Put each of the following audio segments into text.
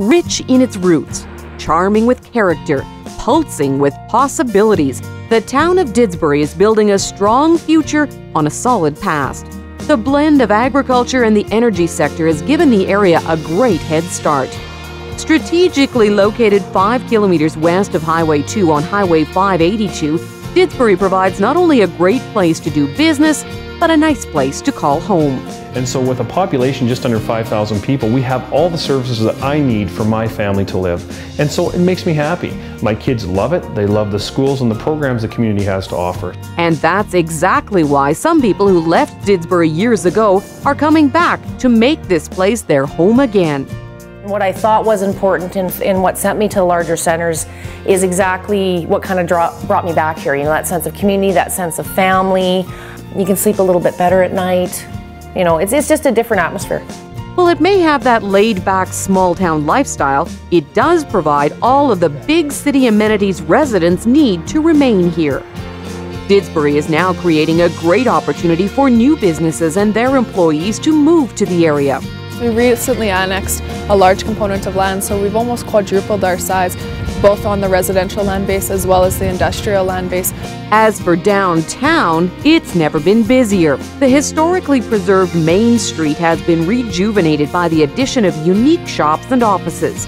Rich in its roots, charming with character, pulsing with possibilities, the town of Didsbury is building a strong future on a solid past. The blend of agriculture and the energy sector has given the area a great head start. Strategically located 5 kilometers west of Highway 2 on Highway 582, Didsbury provides not only a great place to do business, but a nice place to call home. And so with a population just under 5,000 people, we have all the services that I need for my family to live. And so it makes me happy. My kids love it. They love the schools and the programs the community has to offer. And that's exactly why some people who left Didsbury years ago are coming back to make this place their home again. What I thought was important and, what sent me to the larger centers is exactly what kind of draw, brought me back here. You know, that sense of community, that sense of family. You can sleep a little bit better at night. You know, it's, it's just a different atmosphere. While it may have that laid back small town lifestyle, it does provide all of the big city amenities residents need to remain here. Didsbury is now creating a great opportunity for new businesses and their employees to move to the area. We recently annexed a large component of land, so we've almost quadrupled our size, both on the residential land base as well as the industrial land base. As for downtown, it's never been busier. The historically preserved Main Street has been rejuvenated by the addition of unique shops and offices.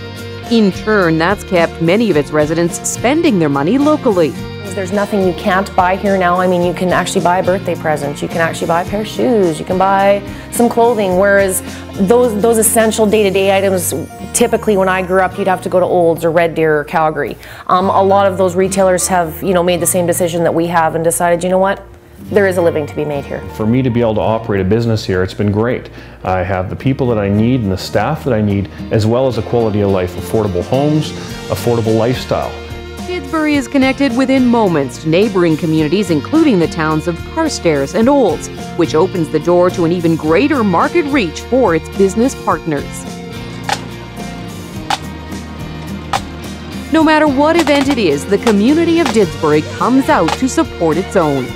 In turn, that's kept many of its residents spending their money locally. There's nothing you can't buy here now. I mean, you can actually buy birthday presents. You can actually buy a pair of shoes. You can buy some clothing. Whereas those those essential day-to-day items, typically when I grew up, you'd have to go to Olds or Red Deer or Calgary. Um, a lot of those retailers have, you know, made the same decision that we have and decided, you know what, there is a living to be made here. For me to be able to operate a business here, it's been great. I have the people that I need and the staff that I need, as well as a quality of life, affordable homes, affordable lifestyle. Didsbury is connected within moments to neighboring communities, including the towns of Carstairs and Olds, which opens the door to an even greater market reach for its business partners. No matter what event it is, the community of Didsbury comes out to support its own.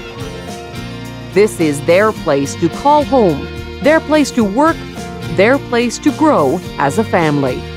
This is their place to call home, their place to work, their place to grow as a family.